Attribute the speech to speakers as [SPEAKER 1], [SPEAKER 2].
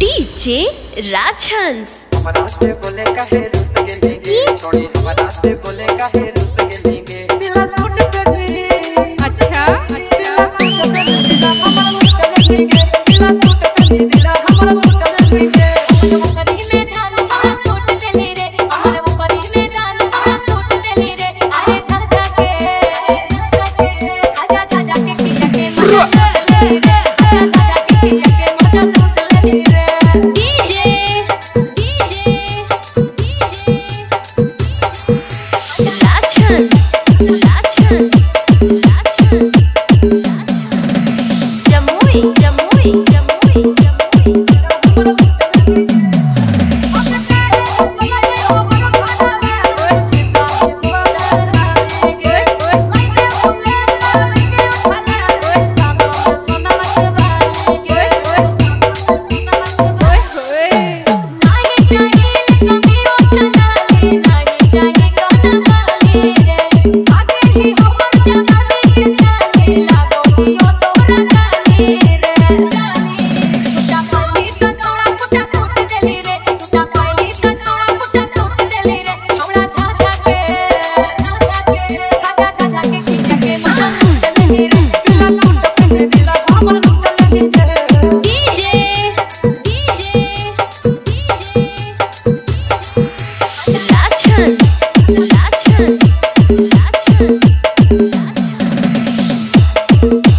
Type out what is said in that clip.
[SPEAKER 1] DJ राजहंस। हमारा अच्छा अच्छा। muito, é muito. Thank you.